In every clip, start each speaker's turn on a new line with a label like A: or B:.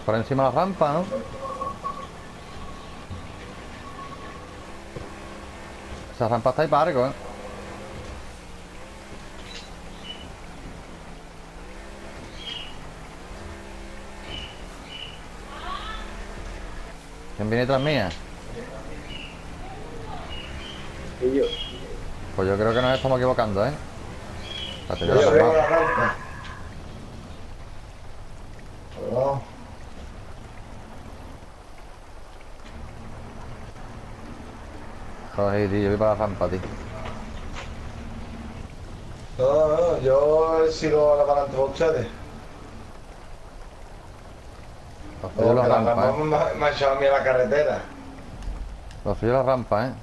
A: Es por encima de la rampa, ¿no? Esa rampa está ahí para algo, ¿eh? ¿Quién viene tras mía?
B: Y yo.
A: Pues yo creo que nos estamos equivocando, ¿eh? Espérate, yo
C: Yo
A: la
C: vengo a
A: rampa.
C: la rampa. No,
A: Joder, tío, yo voy para la rampa, tío.
C: no, no, yo sigo la para con ustedes.
A: Los la
C: la
A: rampa,
C: rampa
A: ¿eh?
C: me ha- me ha echado a mí a la carretera.
A: Los suyos la rampa, ¿eh?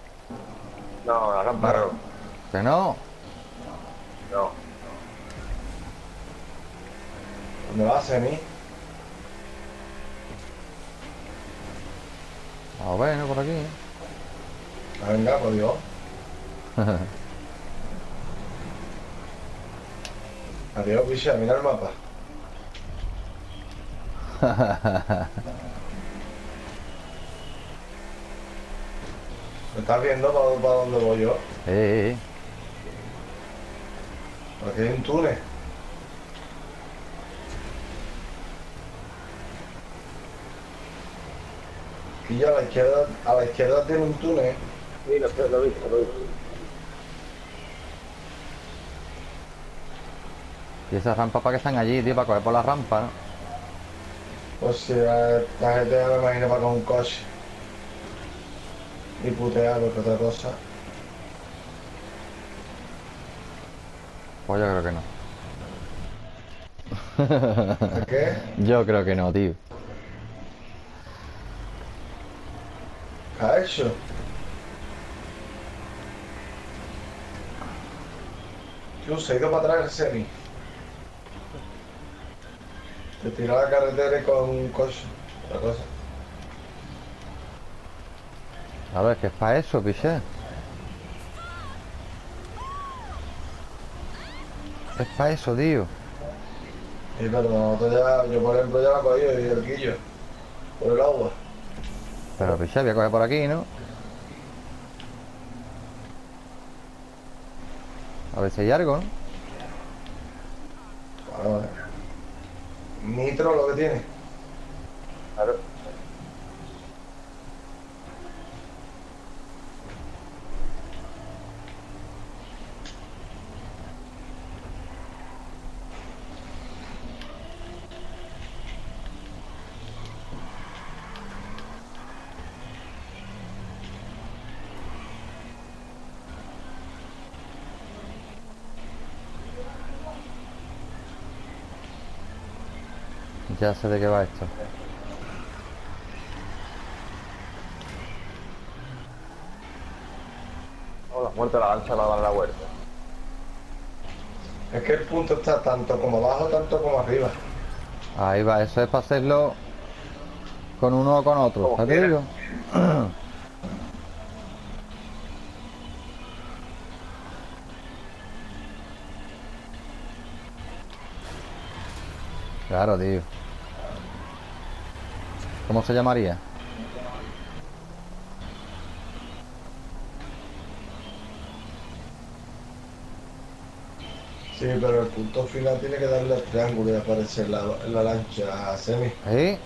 B: No, la rampa no.
A: Que no.
B: No.
C: ¿Dónde vas a mí?
A: A ver, ¿no? Por aquí, ¿eh?
C: Venga, por Dios. Adiós, picha, mira el mapa. ¿Me estás viendo para, para dónde voy yo?
A: Eh, eh.
C: Aquí hay un túnel. Y yo a la izquierda, a la izquierda tiene un túnel.
B: Sí, lo, lo he visto, lo he visto.
A: Y esas rampas para que están allí, tío, para coger por la rampa, ¿no?
C: Pues si la, la gente ya me imagino para con un coche. Y putear que otra cosa.
A: Pues yo creo que no.
C: ¿De qué?
A: Yo creo que no, tío.
C: ¿Qué ha hecho? Tío, se ha ido para atrás el semi. Te tiró a la carretera y con un coche. Otra cosa.
A: A ver, ¿qué es para eso, piché? Es para eso, tío.
C: Y pero nosotros ya, yo por ejemplo ya la cogí y el quillo. Por el agua.
A: Pero piché, voy a coger por aquí, ¿no? A ver si hay algo, ¿no?
C: Eh. Nitro lo que tiene.
B: Claro.
A: Ya sé de qué va esto.
B: No, la muerte de la lancha la dan la vuelta.
C: Es que el punto está tanto como abajo, tanto como arriba.
A: Ahí va, eso es para hacerlo con uno o con otro.
B: Como
A: ¿sabes
B: quiera.
A: digo? Claro, tío. ¿Cómo se llamaría?
C: Sí, pero el punto final tiene que darle al triángulo y aparecer la, la lancha semi.
A: ¿Eh?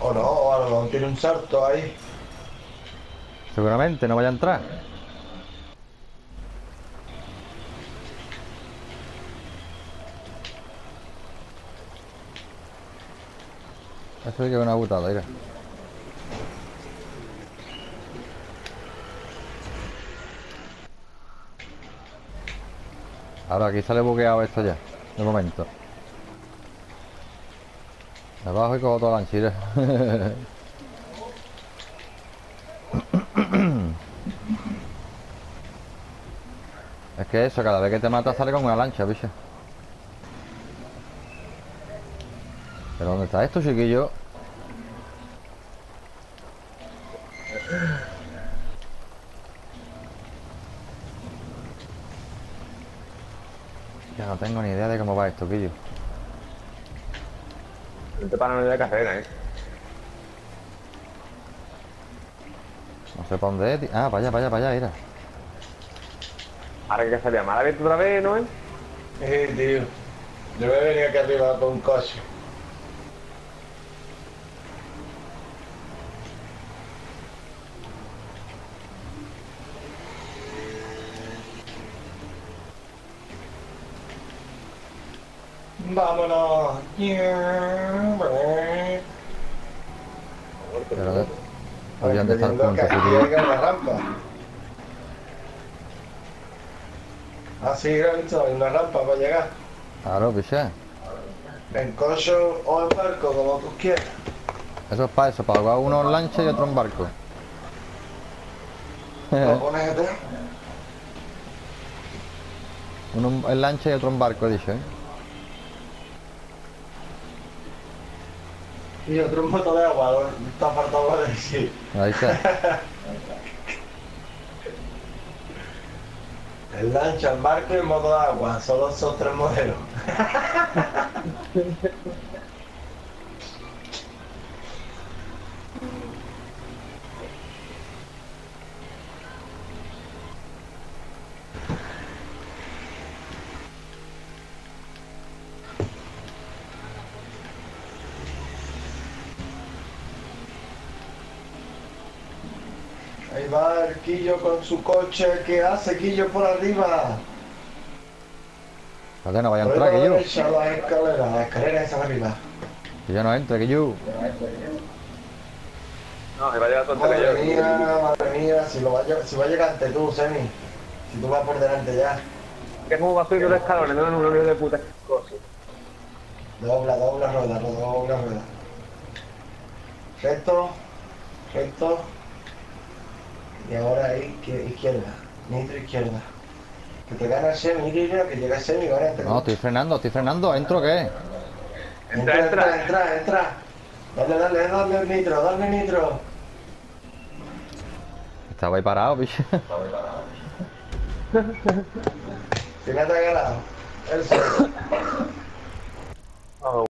C: O no, o a lo mejor tiene un salto ahí.
A: Seguramente no vaya a entrar. Eso sí que es una putada, mira. Ahora aquí sale bugueado esto ya, de momento. Abajo y cojo toda la lanchira. Es que eso, cada vez que te mata sale con una lancha, bicho. ¿Pero dónde está esto, chiquillo? No tengo ni idea de cómo va esto, Quillo.
B: No te paran de la carrera, eh.
A: No sé para dónde es, tío. Ah, para allá, para allá, para allá, mira.
B: Ahora que salía mal abierto otra vez, ¿no es?
C: Eh, tío. Yo voy a venir aquí arriba por un coche. Vámonos.
A: Pero. Habían de estar
C: Teniendo que
A: juntos,
C: aquí la rampa. Ah, sí, Granito, hay una rampa para llegar.
A: Claro, piché.
C: En coche o en barco, como tú quieras.
A: Eso es para eso, para jugar uno en lancha y otro en barco.
C: Lo pones este.
A: uno en lancha y otro en barco, he dicho, ¿eh?
C: Y otro moto de agua, ¿no? está faltando de decir.
A: Ahí está.
C: El lancha, el barco y el moto de agua, solo esos tres modelos. Ahí va el Quillo con su coche. ¿Qué hace Quillo por arriba?
A: Para que no vaya a entrar,
C: la
A: yo.
C: derecha, las escaleras, las escaleras esas arriba.
A: Que yo no entre, que yo.
B: No, se va a llegar todo el
C: Madre
B: que
C: mía, madre mía, si, lo va, si va a llegar ante tú, Semi. Si tú vas por delante ya.
B: Que es como va a subir los escalones, no en un lío de puta cosas.
C: Dobla, dobla rueda, dobla rueda. Recto, recto. Y ahora ahí, que- izquierda. Nitro izquierda. Que te gana el Semi, Nitro, que llega el Semi, ahora entra.
A: No, estoy frenando, estoy frenando. ¿Entro qué?
C: Entra,
B: entra,
C: entra. entra. Dale, dale, dale el nitro, dale nitro.
A: Estaba ahí parado, piché.
C: Si no te ha ganado. El Semi.
B: Oh,